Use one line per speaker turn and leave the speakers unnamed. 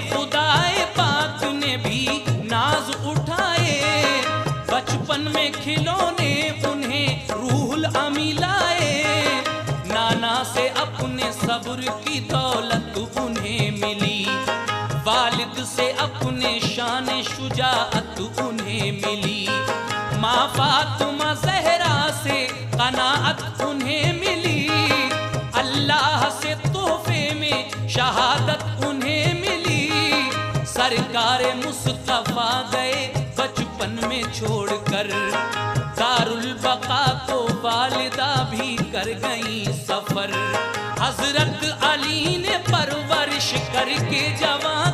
खुदाए पाक ने भी नाज उठाए। बचपन में खिलौने उन्हें रूहुल अमी लाए। नाना से अपने सब्र की दौलत उन्हें मिली। वालिद से अपने शान शुजाअत उन्हें मिली। माँ फातिमा जहरा से कनाअत उन्हें मिली। अल्लाह से तोहफे में शहादत उन्हें सरकार मुस्तफ़ा गए बचपन में छोड़कर। दारुल बका को वालिदा भी कर गई सफ़र। हज़रत अली ने परवरिश करके जवा किया